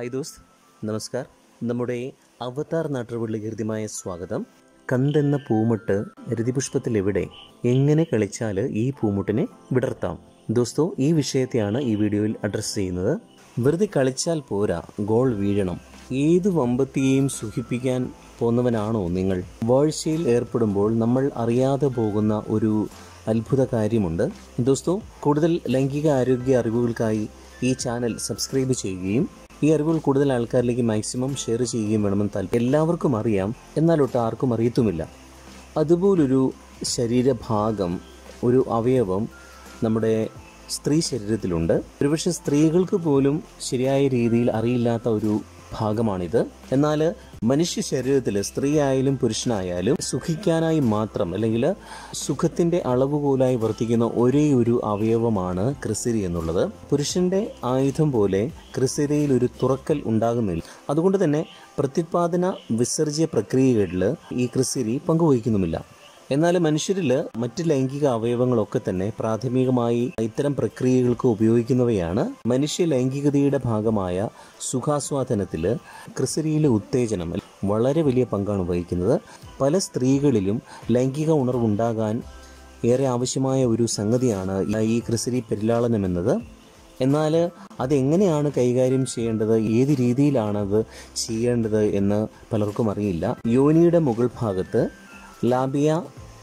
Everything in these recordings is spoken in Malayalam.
ഹായ് ദോസ്ത് നമസ്കാർ. നമ്മുടെ അവതാർ നാട്ടുപള്ളി ഹൃദ്യമായ സ്വാഗതം. കന്തെന്ന പൂമുട്ട് രതിപുഷ്പത്തിൽ എവിടെ? എങ്ങനെ കളിച്ചാൽ ഈ പൂമുട്ടിനെ വിടർത്താം? ദോസ്തോ ഈ വിഷയത്തെയാണ് ഈ വീഡിയോയിൽ അഡ്രസ്സ് ചെയ്യുന്നത്. വെറുതെ കളിച്ചാൽ പോരാ ഗോൾ വീഴണം. ഏത് വമ്പത്തിയെയും സുഖിപ്പിക്കാൻ പോന്നവനാണോ നിങ്ങൾ? വാഴ്ചയിൽ ഏർപ്പെടുമ്പോൾ നമ്മൾ അറിയാതെ പോകുന്ന ഒരു അത്ഭുത കാര്യമുണ്ട്. ദോസ്തോ കൂടുതൽ ലൈംഗിക ആരോഗ്യ അറിവുകൾക്കായി ഈ ചാനൽ സബ്സ്ക്രൈബ് ചെയ്യുകയും ഈ അറിവുകൾ കൂടുതൽ ആൾക്കാരിലേക്ക് മാക്സിമം ഷെയർ ചെയ്യുകയും വേണമെന്ന് താല്പര്യം എല്ലാവർക്കും അറിയാം. എന്നാലൊട്ട് ആർക്കും അറിയത്തുമില്ല. അതുപോലൊരു ശരീരഭാഗം ഒരു അവയവം നമ്മുടെ സ്ത്രീ ശരീരത്തിലുണ്ട്. ഒരുപക്ഷെ സ്ത്രീകൾക്ക് പോലും ശരിയായ രീതിയിൽ അറിയില്ലാത്ത ഒരു ഭാഗമാണിത്. എന്നാൽ മനുഷ്യ ശരീരത്തിൽ സ്ത്രീ ആയാലും പുരുഷനായാലും സുഖിക്കാനായി മാത്രം അല്ലെങ്കിൽ സുഖത്തിന്റെ അളവുകോലായി വർത്തിക്കുന്ന ഒരേ ഒരു അവയവമാണ് ക്രിസിരി എന്നുള്ളത്. പുരുഷന്റെ ആയുധം പോലെ ക്രിസിരിയിൽ ഒരു തുറക്കൽ ഉണ്ടാകുന്നില്ല. അതുകൊണ്ട് തന്നെ പ്രത്യുത്പാദന വിസർജ്യ പ്രക്രിയകളിൽ ഈ ക്രിസിരി പങ്കുവഹിക്കുന്നുമില്ല. എന്നാൽ മനുഷ്യരിൽ മറ്റ് ലൈംഗിക അവയവങ്ങളൊക്കെ തന്നെ പ്രാഥമികമായി ഇത്തരം പ്രക്രിയകൾക്ക് ഉപയോഗിക്കുന്നവയാണ്. മനുഷ്യ ലൈംഗികതയുടെ ഭാഗമായ സുഖാസ്വാദനത്തിൽ ക്രിസരിയിലെ ഉത്തേജനം വളരെ വലിയ പങ്കാണ് വഹിക്കുന്നത്. പല സ്ത്രീകളിലും ലൈംഗിക ഉണർവുണ്ടാകാൻ ഏറെ ആവശ്യമായ ഒരു സംഗതിയാണ് ഈ ക്രിസരി പെരിലാളനം എന്നത്. എന്നാൽ അതെങ്ങനെയാണ് കൈകാര്യം ചെയ്യേണ്ടത്? ഏത് രീതിയിലാണത് ചെയ്യേണ്ടത് എന്ന് പലർക്കും അറിയില്ല. യോനിയുടെ മുകൾ ഭാഗത്ത് ലാബിയ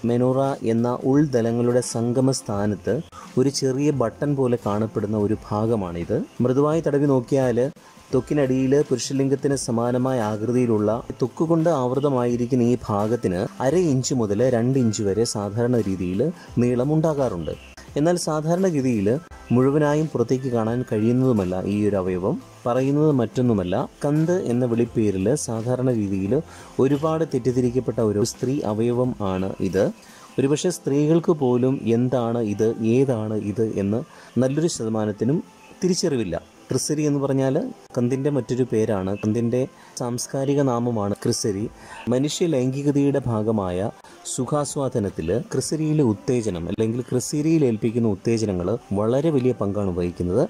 മെനോറ എന്ന ഉൾദലങ്ങളുടെ സംഗമ സ്ഥാനത്ത് ഒരു ചെറിയ ബട്ടൺ പോലെ കാണപ്പെടുന്ന ഒരു ഭാഗമാണിത്. മൃദുവായി തടവി നോക്കിയാൽ തൊക്കിനടിയിൽ പുരുഷലിംഗത്തിന് സമാനമായ ആകൃതിയിലുള്ള തൊക്കുകൊണ്ട് ആവൃതമായിരിക്കുന്ന ഈ ഭാഗത്തിന് അര ഇഞ്ച് മുതൽ രണ്ട് ഇഞ്ച് വരെ സാധാരണ രീതിയിൽ നീളം ഉണ്ടാകാറുണ്ട് എന്നാൽ സാധാരണഗതിയിൽ മുഴുവനായും പുറത്തേക്ക് കാണാൻ കഴിയുന്നതുമല്ല ഈ ഒരു അവയവം. പറയുന്നത് മറ്റൊന്നുമല്ല. കന്ത് എന്ന വിളിപ്പേരിൽ സാധാരണ രീതിയിൽ ഒരുപാട് തെറ്റിദ്ധരിക്കപ്പെട്ട ഒരു സ്ത്രീ അവയവം ആണ് ഇത്. ഒരുപക്ഷെ സ്ത്രീകൾക്ക് പോലും എന്താണ് ഇത് ഏതാണ് ഇത് എന്ന് നല്ലൊരു ശതമാനത്തിനും തിരിച്ചറിവില്ല. ക്രിസരി എന്ന് പറഞ്ഞാൽ കന്തിന്റെ മറ്റൊരു പേരാണ്. കന്തിന്റെ സാംസ്കാരിക നാമമാണ് ക്രിസരി. മനുഷ്യ ലൈംഗികതയുടെ ഭാഗമായ സുഖാസ്വാദനത്തിൽ ക്രിസരിയിലെ ഉത്തേജനം അല്ലെങ്കിൽ ക്രിസരിയിൽ ഏൽപ്പിക്കുന്ന ഉത്തേജനങ്ങൾ വളരെ വലിയ പങ്കാണ് വഹിക്കുന്നത്.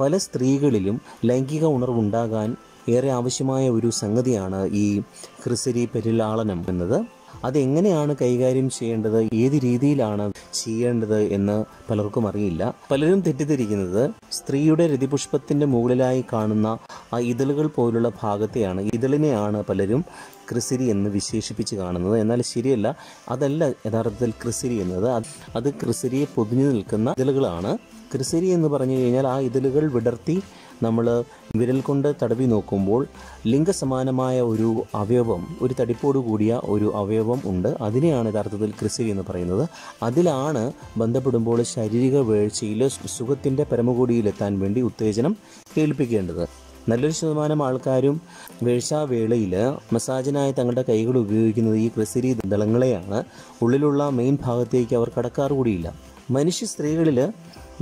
പല സ്ത്രീകളിലും ലൈംഗിക ഉണർവുണ്ടാകാൻ ഏറെ ആവശ്യമായ ഒരു സംഗതിയാണ് ഈ ക്രിസരി പെരിലാളനം എന്നത്. അതെങ്ങനെയാണ് കൈകാര്യം ചെയ്യേണ്ടത്? ഏത് രീതിയിലാണ് ചെയ്യേണ്ടത് എന്ന് പലർക്കും അറിയില്ല. പലരും തെറ്റിദ്ധരിക്കുന്നത് സ്ത്രീയുടെ രതിപുഷ്പത്തിന്റെ മുകളിലായി കാണുന്ന ആ ഇതളുകൾ പോലുള്ള ഭാഗത്തെയാണ്. ഇതളിനെയാണ് പലരും ക്രിസിരി എന്ന് വിശേഷിപ്പിച്ച് കാണുന്നത്. എന്നാൽ ശരിയല്ല അതല്ല യഥാർത്ഥത്തിൽ ക്രിസിരി എന്നത്. അത് ക്രിസിരിയെ പൊതിഞ്ഞു നിൽക്കുന്ന ഇതളുകളാണ്. ക്രിസിരി എന്ന് പറഞ്ഞു കഴിഞ്ഞാൽ ആ ഇതളുകൾ വിടർത്തി നമ്മൾ വിരൽ കൊണ്ട് തടവി നോക്കുമ്പോൾ ലിംഗസമാനമായ ഒരു അവയവം ഒരു തടിപ്പോട് കൂടിയ ഒരു അവയവം ഉണ്ട്. അതിനെയാണ് യഥാർത്ഥത്തിൽ ക്രിസിരി എന്ന് പറയുന്നത്. അതിലാണ് ബന്ധപ്പെടുമ്പോൾ ശാരീരിക വീഴ്ചയിൽ സുഖത്തിന്റെ പരമകൂടിയിലെത്താൻ വേണ്ടി ഉത്തേജനം ഏൽപ്പിക്കേണ്ടത്. നല്ലൊരു ശതമാനം ആൾക്കാരും വേഴ്ചാവേളയിൽ മസാജിനായി തങ്ങളുടെ കൈകൾ ഉപയോഗിക്കുന്നത് ഈ ക്രിസിരി ദളങ്ങളെയാണ്. ഉള്ളിലുള്ള മെയിൻ ഭാഗത്തേക്ക് അവർ കടക്കാറ് കൂടിയില്ല മനുഷ്യ സ്ത്രീകളിൽ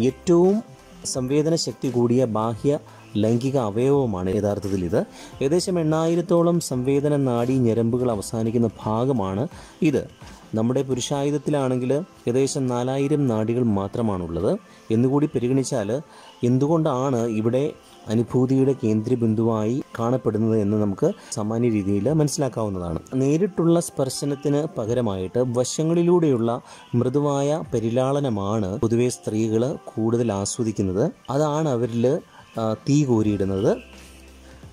ഏറ്റവും സംവേദന ശക്തി കൂടിയ ബാഹ്യ ലൈംഗിക അവയവമാണ് യഥാർത്ഥത്തിൽ ഇത്. ഏകദേശം എണ്ണായിരത്തോളം സംവേദന നാഡി ഞരമ്പുകൾ അവസാനിക്കുന്ന ഭാഗമാണ് ഇത്. നമ്മുടെ പുരുഷായുധത്തിലാണെങ്കിൽ ഏകദേശം നാലായിരം നാടികൾ മാത്രമാണുള്ളത്. എന്നുകൂടി പരിഗണിച്ചാൽ എന്തുകൊണ്ടാണ് ഇവിടെ അനുഭൂതിയുടെ കേന്ദ്രബിന്ദുവായി കാണപ്പെടുന്നത് എന്ന് നമുക്ക് സാമാന്യ രീതിയിൽ മനസ്സിലാക്കാവുന്നതാണ്. നേരിട്ടുള്ള സ്പർശനത്തിന് പകരമായിട്ട് വശങ്ങളിലൂടെയുള്ള മൃദുവായ പരിലാളനമാണ് പൊതുവെ സ്ത്രീകൾ കൂടുതൽ ആസ്വദിക്കുന്നത്. അതാണ് അവരിൽ തീ കോരിയിടുന്നത്.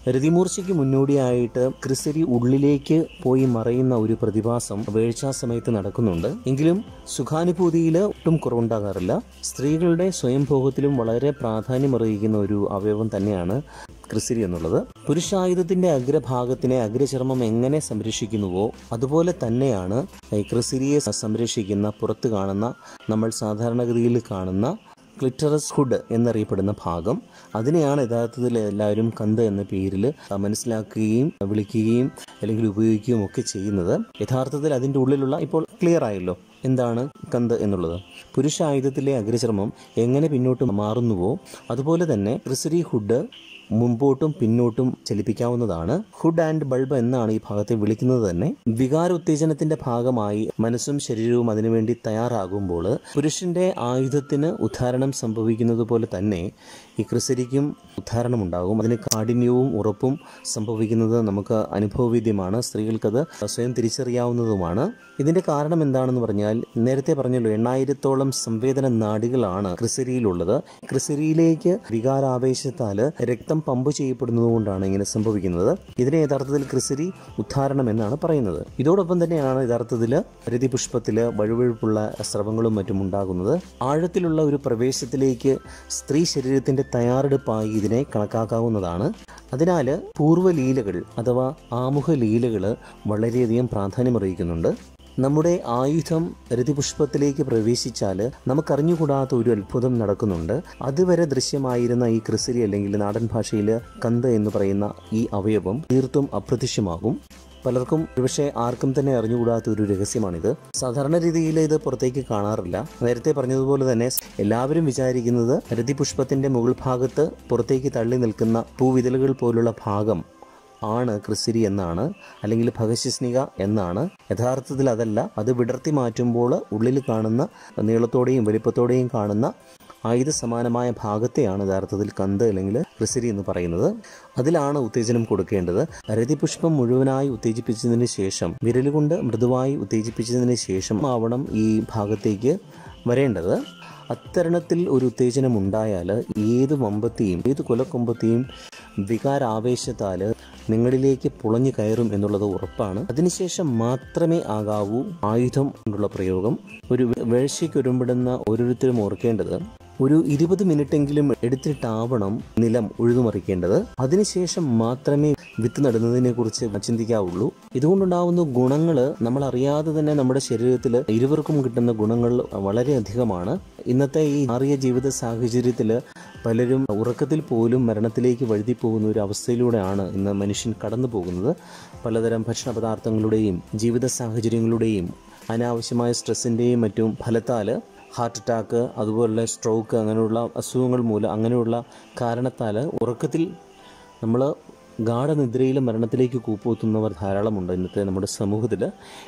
രതിമൂർച്ചയ്ക്ക് മുന്നോടിയായിട്ട് ക്രിസരി ഉള്ളിലേക്ക് പോയി മറയുന്ന ഒരു പ്രതിഭാസം വേഴ്ചാ സമയത്ത് നടക്കുന്നുണ്ട്. എങ്കിലും സുഖാനുഭൂതിയിൽ ഒട്ടും കുറവുണ്ടാകാറില്ല. സ്ത്രീകളുടെ സ്വയംഭോഗത്തിലും വളരെ പ്രാധാന്യമറിയിക്കുന്ന ഒരു അവയവം തന്നെയാണ് ക്രിസരി എന്നുള്ളത്. പുരുഷായുധത്തിന്റെ അഗ്രഭാഗത്തിനെ അഗ്രചർമ്മം എങ്ങനെ സംരക്ഷിക്കുന്നുവോ അതുപോലെ തന്നെയാണ് ഈ ക്രിസരിയെ സംരക്ഷിക്കുന്ന പുറത്ത് കാണുന്ന നമ്മൾ സാധാരണഗതിയിൽ കാണുന്ന ക്ലിറ്ററസ് ഹുഡ് എന്നറിയപ്പെടുന്ന ഭാഗം. അതിനെയാണ് യഥാർത്ഥത്തിൽ എല്ലാവരും കന്ത് എന്ന പേരിൽ മനസ്സിലാക്കുകയും വിളിക്കുകയും അല്ലെങ്കിൽ ഉപയോഗിക്കുകയും ഒക്കെ ചെയ്യുന്നത്. യഥാർത്ഥത്തിൽ അതിന്റെ ഉള്ളിലുള്ള ഇപ്പോൾ ക്ലിയർ ആയല്ലോ. എന്താണ് കന്ത് എന്നുള്ളത്? പുരുഷ ആയുധത്തിലെ അഗ്രചർമ്മം എങ്ങനെ പിന്നോട്ട് മാറുന്നുവോ? അതുപോലെ തന്നെ ക്രിസരി ഹുഡ് മുമ്പോട്ടും പിന്നോട്ടും ചലിപ്പിക്കാവുന്നതാണ്. ഹുഡ് ആൻഡ് ബൾബ് എന്നാണ് ഈ ഭാഗത്തെ വിളിക്കുന്നത് തന്നെ. വികാര ഉത്തേജനത്തിന്റെ ഭാഗമായി മനസ്സും ശരീരവും അതിനുവേണ്ടി തയ്യാറാകുമ്പോൾ പുരുഷന്റെ ആയുധത്തിന് ഉദ്ധാരണം സംഭവിക്കുന്നത് പോലെ തന്നെ ഈ ക്രിസരിക്കും ഉദ്ധാരണമുണ്ടാകും. അതിന് കാഠിന്യവും ഉറപ്പും സംഭവിക്കുന്നത് നമുക്ക് അനുഭവവേദ്യമാണ്. സ്ത്രീകൾക്കത് സ്വയം തിരിച്ചറിയാവുന്നതുമാണ്. ഇതിന്റെ കാരണം എന്താണെന്ന് പറഞ്ഞാൽ നേരത്തെ പറഞ്ഞല്ലോ എണ്ണായിരത്തോളം സംവേദന നാടികളാണ് ക്രിസരിയിലുള്ളത്. ക്രിസരിയിലേക്ക് വികാരാവേശത്താൽ രക്തം പമ്പ് ചെയ്യപ്പെടുന്നതുകൊണ്ടാണ് ഇങ്ങനെ സംഭവിക്കുന്നത്. ഇതിനെ യഥാർത്ഥത്തിൽ ക്രിസരി ഉദ്ധാരണം എന്നാണ് പറയുന്നത്. ഇതോടൊപ്പം തന്നെയാണ് യഥാർത്ഥത്തിൽ രതിപുഷ്പത്തിൽ വഴുവഴുപ്പുള്ള സ്രവങ്ങളും മറ്റും ഉണ്ടാകുന്നത്. ആഴത്തിലുള്ള ഒരു പ്രവേശത്തിലേക്ക് സ്ത്രീ ശരീരത്തിന്റെ തയ്യാറെടുപ്പായി ഇതിനെ കണക്കാക്കാവുന്നതാണ്. അതിനാൽ പൂർവലീലകൾ അഥവാ ആമുഖ ലീലകൾ വളരെയധികം പ്രാധാന്യമറിയിക്കുന്നുണ്ട് നമ്മുടെ ആയുധം രതിപുഷ്പത്തിലേക്ക് പ്രവേശിച്ചാൽ നമുക്കറിഞ്ഞുകൂടാത്ത ഒരു അത്ഭുതം നടക്കുന്നുണ്ട്. അതുവരെ ദൃശ്യമായിരുന്ന ഈ ക്രിസരി അല്ലെങ്കിൽ നാടൻ ഭാഷയിൽ കന്ത് എന്ന് പറയുന്ന ഈ അവയവം തീർത്തും അപ്രത്യക്ഷമാകും. പലർക്കും ഒരുപക്ഷെ ആർക്കും തന്നെ അറിഞ്ഞുകൂടാത്ത ഒരു രഹസ്യമാണിത്. സാധാരണ രീതിയിൽ ഇത് പുറത്തേക്ക് കാണാറില്ല. നേരത്തെ പറഞ്ഞതുപോലെ തന്നെ എല്ലാവരും വിചാരിക്കുന്നത് രതിപുഷ്പത്തിന്റെ മുകൾ ഭാഗത്ത് പുറത്തേക്ക് തള്ളി നിൽക്കുന്ന പൂവിതലുകൾ പോലുള്ള ഭാഗം ആണ് ക്രിസിരി എന്നാണ് അല്ലെങ്കിൽ ഭഗശിസ്നിക എന്നാണ്. യഥാർത്ഥത്തിൽ അതല്ല അത് വിടർത്തി മാറ്റുമ്പോൾ ഉള്ളിൽ കാണുന്ന നീളത്തോടെയും വലിപ്പത്തോടെയും കാണുന്ന ആയുധ സമാനമായ ഭാഗത്തെയാണ് യഥാർത്ഥത്തിൽ കന്ത് അല്ലെങ്കിൽ ക്രിസിരി എന്ന് പറയുന്നത്. അതിലാണ് ഉത്തേജനം കൊടുക്കേണ്ടത്. രതിപുഷ്പം മുഴുവനായി ഉത്തേജിപ്പിച്ചതിന് ശേഷം വിരലുകൊണ്ട് മൃദുവായി ഉത്തേജിപ്പിച്ചതിന് ശേഷം ആവണം ഈ ഭാഗത്തേക്ക് വരേണ്ടത്. അത്തരണത്തിൽ ഒരു ഉത്തേജനം ഉണ്ടായാൽ ഏത് വമ്പത്തെയും ഏത് കൊലക്കൊമ്പത്തെയും വികാരാവേശത്താൽ നിങ്ങളിലേക്ക് പുളഞ്ഞു കയറും എന്നുള്ളത് ഉറപ്പാണ്. അതിനുശേഷം മാത്രമേ ആകാവൂ ആയുധം കൊണ്ടുള്ള പ്രയോഗം. ഒരു വേഴ്ചയ്ക്ക് ഒരുമ്പെടുന്ന ഓരോരുത്തരും ഓർക്കേണ്ടത് ഒരു ഇരുപത് മിനിറ്റെങ്കിലും എടുത്തിട്ടാവണം നിലം ഉഴുതുമറിക്കേണ്ടത്. അതിനുശേഷം മാത്രമേ വിത്ത് നടുന്നതിനെ കുറിച്ച് ചിന്തിക്കാവുള്ളൂ. ഇതുകൊണ്ടുണ്ടാവുന്ന ഗുണങ്ങൾ നമ്മൾ അറിയാതെ തന്നെ നമ്മുടെ ശരീരത്തിൽ ഇരുവർക്കും കിട്ടുന്ന ഗുണങ്ങൾ വളരെയധികമാണ്. ഇന്നത്തെ ഈ മാറിയ ജീവിത സാഹചര്യത്തിൽ പലരും ഉറക്കത്തിൽ പോലും മരണത്തിലേക്ക് വഴുതി പോകുന്ന ഒരു അവസ്ഥയിലൂടെയാണ് ഇന്ന് മനുഷ്യൻ കടന്നു പോകുന്നത്. പലതരം ഭക്ഷണ പദാർത്ഥങ്ങളുടെയും ജീവിത സാഹചര്യങ്ങളുടെയും അനാവശ്യമായ സ്ട്രെസ്സിന്റെയും മറ്റും ഫലത്താൽ ഹാർട്ട് അറ്റാക്ക് അതുപോലെ സ്ട്രോക്ക് അങ്ങനെയുള്ള അസുഖങ്ങൾ മൂലം അങ്ങനെയുള്ള കാരണത്താൽ ഉറക്കത്തിൽ നമ്മൾ ഗാഠനിദ്രയിലും മരണത്തിലേക്ക് കൂപ്പുകുത്തുന്നവർ ധാരാളമുണ്ട് ഇന്നത്തെ നമ്മുടെ സമൂഹത്തിൽ.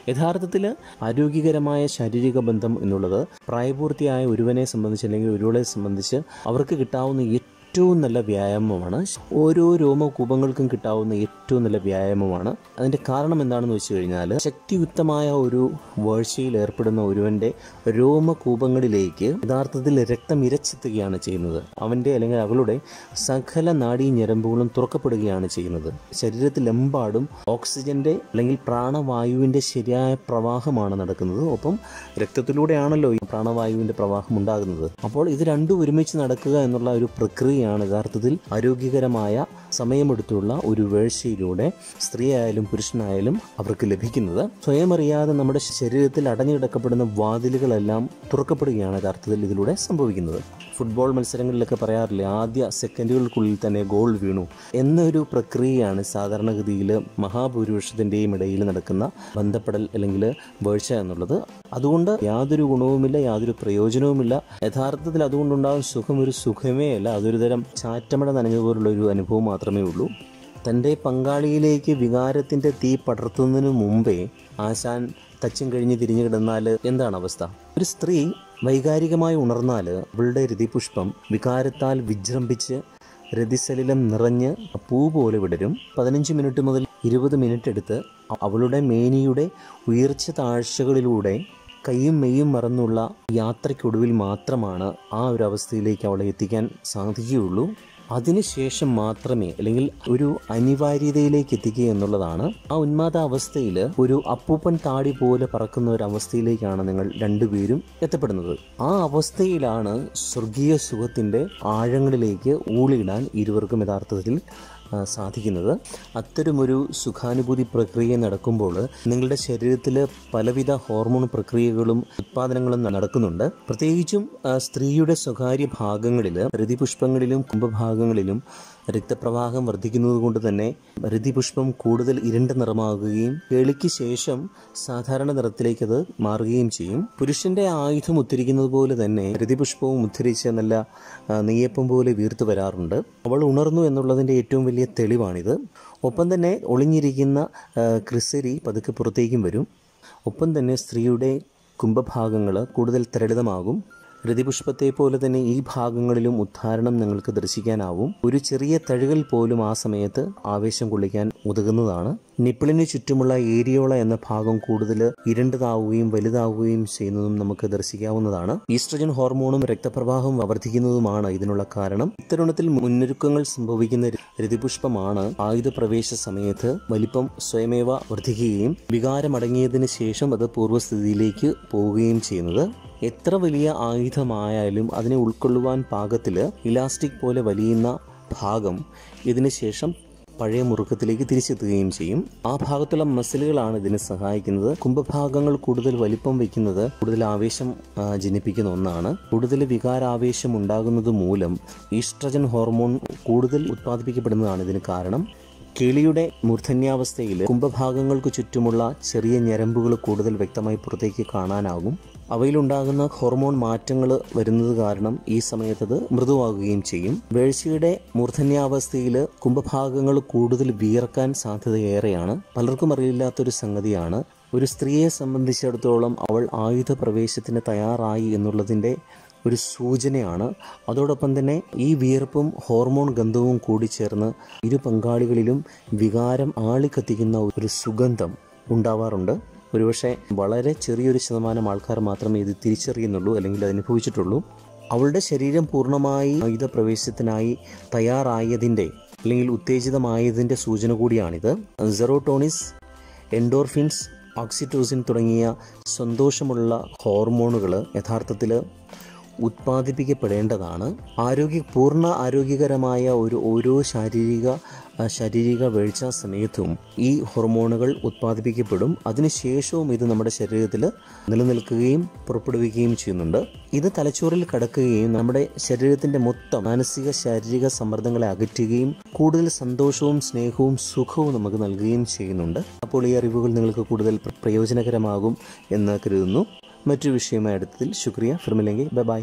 യഥാർത്ഥത്തിൽ ആരോഗ്യകരമായ ശാരീരിക ബന്ധം എന്നുള്ളത് പ്രായപൂർത്തിയായ ഒരുവനെ സംബന്ധിച്ച് അല്ലെങ്കിൽ ഒരുവളെ സംബന്ധിച്ച് അവർക്ക് കിട്ടാവുന്ന ഏറ്റവും നല്ല വ്യായാമമാണ്. ഓരോ രോമകൂപങ്ങൾക്കും കിട്ടാവുന്ന ഏറ്റവും നല്ല വ്യായാമമാണ്. അതിന്റെ കാരണം എന്താണെന്ന് വെച്ച് കഴിഞ്ഞാൽ ശക്തിയുക്തമായ ഒരു വേഴ്ചയിൽ ഏർപ്പെടുന്ന ഒരുവന്റെ രോമകൂപങ്ങളിലേക്ക് യഥാർത്ഥത്തിൽ രക്തം ഇരച്ചെത്തുകയാണ് ചെയ്യുന്നത്. അവന്റെ അല്ലെങ്കിൽ അവളുടെ സകല നാഡീ ഞരമ്പുകളും തുറക്കപ്പെടുകയാണ് ചെയ്യുന്നത്. ശരീരത്തിലെമ്പാടും ഓക്സിജന്റെ അല്ലെങ്കിൽ പ്രാണവായുവിന്റെ ശരിയായ പ്രവാഹമാണ് നടക്കുന്നത്. ഒപ്പം രക്തത്തിലൂടെയാണല്ലോ ഈ പ്രാണവായുവിന്റെ പ്രവാഹം ഉണ്ടാകുന്നത്. അപ്പോൾ ഇത് രണ്ടും ഒരുമിച്ച് നടക്കുക എന്നുള്ള ഒരു പ്രക്രിയയാണ് യഥാർത്ഥത്തിൽ ആരോഗ്യകരമായ സമയമെടുത്തുള്ള ഒരു വേഴ്ചയിലൂടെ സ്ത്രീയായാലും പുരുഷനായാലും അവർക്ക് ലഭിക്കുന്നത്. സ്വയം അറിയാതെ നമ്മുടെ ശരീരത്തിൽ അടഞ്ഞു കിടക്കപ്പെടുന്ന വാതിലുകളെല്ലാം തുറക്കപ്പെടുകയാണ് യഥാർത്ഥത്തിൽ ഇതിലൂടെ സംഭവിക്കുന്നത്. ഫുട്ബോൾ മത്സരങ്ങളിലൊക്കെ പറയാറില്ലേ ആദ്യ സെക്കൻഡുകൾക്കുള്ളിൽ തന്നെ ഗോൾ വീണു. എന്നൊരു പ്രക്രിയയാണ് സാധാരണഗതിയിൽ മഹാഭൂരിപക്ഷത്തിന്റെയും ഇടയിൽ നടക്കുന്ന ബന്ധപ്പെടൽ അല്ലെങ്കിൽ വേഴ്ച എന്നുള്ളത്. അതുകൊണ്ട് യാതൊരു ഗുണവുമില്ല യാതൊരു പ്രയോജനവുമില്ല. യഥാർത്ഥത്തിൽ അതുകൊണ്ടുണ്ടാകുന്ന സുഖം ഒരു സുഖമേ അല്ല അതൊരു തരം ചാറ്റമട നനഞ്ഞതുപോലുള്ള ഒരു അനുഭവം മാത്രമേ ഉള്ളൂ. തന്റെ പങ്കാളിയിലേക്ക് വികാരത്തിന്റെ തീ പടർത്തുന്നതിന് മുമ്പേ ആശാൻ തച്ചും കഴിഞ്ഞ് തിരിഞ്ഞു കിടന്നാൽ എന്താണ് അവസ്ഥ? ഒരു സ്ത്രീ വൈകാരികമായി ഉണർന്നാൽ അവളുടെ രതിപുഷ്പം വികാരത്താൽ വിജൃംഭിച്ച് രതിസലിലം നിറഞ്ഞ് പൂ പോലെ വിടരും. പതിനഞ്ച് മിനിറ്റ് മുതൽ ഇരുപത് മിനിറ്റ് എടുത്ത് അവളുടെ മേനിയുടെ ഉയർച്ച താഴ്ചകളിലൂടെ കൈയും മെയ്യും മറന്നുള്ള യാത്രയ്ക്കൊടുവിൽ മാത്രമാണ് ആ ഒരു അവസ്ഥയിലേക്ക് അവളെ എത്തിക്കാൻ സാധിക്കുകയുള്ളൂ. അതിനുശേഷം മാത്രമേ അല്ലെങ്കിൽ ഒരു അനിവാര്യതയിലേക്ക് എത്തിക്കുക എന്നുള്ളതാണ്. ആ ഉന്മാദ അവസ്ഥയിൽ ഒരു അപ്പൂപ്പൻ താടി പോലെ പറക്കുന്ന ഒരു അവസ്ഥയിലേക്കാണ് നിങ്ങൾ രണ്ടുപേരും എത്തപ്പെടുന്നത്. ആ അവസ്ഥയിലാണ് സ്വർഗീയ സുഖത്തിന്റെ ആഴങ്ങളിലേക്ക് ഊളിയിടാൻ ഇരുവർക്കും യഥാർത്ഥത്തിൽ സാധിക്കുന്നത്. അത്തരമൊരു സുഖാനുഭൂതി പ്രക്രിയ നടക്കുമ്പോൾ നിങ്ങളുടെ ശരീരത്തിൽ പലവിധ ഹോർമോൺ പ്രക്രിയകളും ഉത്പാദനങ്ങളും നടക്കുന്നുണ്ട്. പ്രത്യേകിച്ചും സ്ത്രീയുടെ സ്വകാര്യ ഭാഗങ്ങളിൽ ഹൃതിപുഷ്പങ്ങളിലും കുംഭഭാഗങ്ങളിലും രക്തപ്രവാഹം വർദ്ധിക്കുന്നത് കൊണ്ട് തന്നെ രതിപുഷ്പം കൂടുതൽ ഇരുണ്ട നിറമാകുകയും കേളിക്ക് ശേഷം സാധാരണ നിറത്തിലേക്ക് അത് മാറുകയും ചെയ്യും. പുരുഷന്റെ ആയുധം ഉദ്ധരിക്കുന്നത് പോലെ തന്നെ രതിപുഷ്പവും ഉദ്ധരിച്ച് നല്ല നെയ്യപ്പം പോലെ വീർത്തു വരാറുണ്ട്. അവൾ ഉണർന്നു എന്നുള്ളതിന്റെ ഏറ്റവും വലിയ തെളിവാണിത്. ഒപ്പം തന്നെ ഒളിഞ്ഞിരിക്കുന്ന ക്രിസരി പതുക്കെ പുറത്തേക്കും വരും. ഒപ്പം തന്നെ സ്ത്രീയുടെ കുംഭഭാഗങ്ങൾ കൂടുതൽ തരളിതമാകും. രതിപുഷ്പത്തെ പോലെ തന്നെ ഈ ഭാഗങ്ങളിലും ഉദ്ധാരണം നിങ്ങൾക്ക് ദർശിക്കാനാവും. ഒരു ചെറിയ തഴുകൽ പോലും ആ സമയത്ത് ആവേശം കൊള്ളിക്കാൻ ഉതകുന്നതാണ് നിപ്പിളിന് ചുറ്റുമുള്ള ഏരിയോള എന്ന ഭാഗം കൂടുതൽ ഇരുണ്ടതാവുകയും വലുതാവുകയും ചെയ്യുന്നതും നമുക്ക് ദർശിക്കാവുന്നതാണ്. ഈസ്ട്രജൻ ഹോർമോണും രക്തപ്രവാഹവും വർദ്ധിക്കുന്നതുമാണ് ഇതിനുള്ള കാരണം. ഇത്തരുണത്തിൽ മുന്നൊരുക്കങ്ങൾ സംഭവിക്കുന്ന രതിപുഷ്പമാണ് ആയുധ പ്രവേശ സമയത്ത് വലിപ്പം സ്വയമേവ വർദ്ധിക്കുകയും വികാരമടങ്ങിയതിനു ശേഷം അത് പൂർവസ്ഥിതിയിലേക്ക് പോവുകയും ചെയ്യുന്നത്. എത്ര വലിയ ആയുധമായാലും അതിനെ ഉൾക്കൊള്ളുവാൻ പാകത്തിൽ ഇലാസ്റ്റിക് പോലെ വലിയുന്ന ഭാഗം ഇതിനു ശേഷം പഴയ മുറുക്കത്തിലേക്ക് തിരിച്ചെത്തുകയും ചെയ്യും. ആ ഭാഗത്തുള്ള മസിലുകളാണ് ഇതിനെ സഹായിക്കുന്നത്. കുംഭഭാഗങ്ങൾ കൂടുതൽ വലിപ്പം വയ്ക്കുന്നത് കൂടുതൽ ആവേശം ജനിപ്പിക്കുന്ന ഒന്നാണ്. കൂടുതൽ വികാരാവേശം ഉണ്ടാകുന്നത് മൂലം ഈസ്ട്രജൻ ഹോർമോൺ കൂടുതൽ ഉത്പാദിപ്പിക്കപ്പെടുന്നതാണ് ഇതിന് കാരണം. കിളിയുടെ മൂർധന്യാവസ്ഥയിൽ കുംഭഭാഗങ്ങൾക്ക് ചുറ്റുമുള്ള ചെറിയ ഞരമ്പുകൾ കൂടുതൽ വ്യക്തമായി പുറത്തേക്ക് കാണാനാകും. അവയിലുണ്ടാകുന്ന ഹോർമോൺ മാറ്റങ്ങൾ വരുന്നത് കാരണം ഈ സമയത്തത് മൃദുവാകുകയും ചെയ്യും. വേഴ്ചയുടെ മൂർധന്യാവസ്ഥയിൽ കുംഭഭാഗങ്ങൾ കൂടുതൽ വിയർക്കാൻ സാധ്യതയേറെയാണ്. പലർക്കും അറിയില്ലാത്തൊരു സംഗതിയാണ്. ഒരു സ്ത്രീയെ സംബന്ധിച്ചിടത്തോളം അവൾ ആയുധ പ്രവേശത്തിന് തയ്യാറായി എന്നുള്ളതിന്റെ ഒരു സൂചനയാണ്. അതോടൊപ്പം തന്നെ ഈ വിയർപ്പും ഹോർമോൺ ഗന്ധവും കൂടി ചേർന്ന് ഇരു പങ്കാളികളിലും വികാരം ആളിക്കത്തിക്കുന്ന ഒരു സുഗന്ധം ഉണ്ടാവാറുണ്ട്. ഒരുപക്ഷെ വളരെ ചെറിയൊരു ശതമാനം ആൾക്കാർ മാത്രമേ ഇത് തിരിച്ചറിയുന്നുള്ളൂ അല്ലെങ്കിൽ അനുഭവിച്ചിട്ടുള്ളൂ. അവളുടെ ശരീരം പൂർണമായി ആയുധ പ്രവേശത്തിനായി തയ്യാറായതിന്റെ അല്ലെങ്കിൽ ഉത്തേജിതമായതിന്റെ സൂചന കൂടിയാണിത്. സെറോട്ടോണിസ് എൻഡോർഫിൻസ് ഓക്സിറ്റോസിൻ തുടങ്ങിയ സന്തോഷമുള്ള ഹോർമോണുകൾ യഥാർത്ഥത്തിൽ ഉത്പാദിപ്പിക്കപ്പെടേണ്ടതാണ്. ആരോഗ്യ പൂർണ ആരോഗ്യകരമായ ഒരു ഓരോ ശാരീരിക ശാരീരിക വീഴ്ച സമയത്തും ഈ ഹോർമോണുകൾ ഉത്പാദിപ്പിക്കപ്പെടും. അതിനുശേഷവും ഇത് നമ്മുടെ ശരീരത്തിൽ നിലനിൽക്കുകയും പുറപ്പെടുവിക്കുകയും ചെയ്യുന്നുണ്ട്. ഇത് തലച്ചോറിൽ കടക്കുകയും നമ്മുടെ ശരീരത്തിന്റെ മൊത്തം മാനസിക ശാരീരിക സമ്മർദ്ദങ്ങളെ അകറ്റുകയും കൂടുതൽ സന്തോഷവും സ്നേഹവും സുഖവും നമുക്ക് നൽകുകയും ചെയ്യുന്നുണ്ട്. അപ്പോൾ ഈ അറിവുകൾ നിങ്ങൾക്ക് കൂടുതൽ പ്രയോജനകരമാകും എന്ന് കരുതുന്നു. മറ്റൊരു വിഷയമായി അടുത്തതിൽ ശുക്രിയ. ഫിർമില്ലെങ്കിൽ ബൈ.